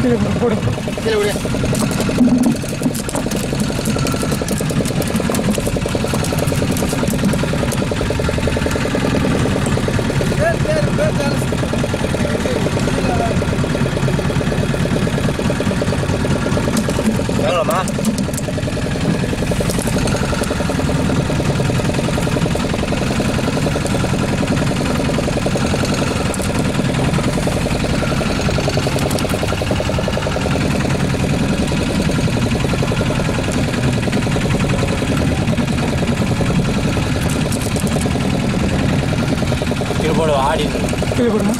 கீழே போடு, போடு. கீழே விடு. வேங்கலாமா கீழே போடு ஆடி கீழே போடுமா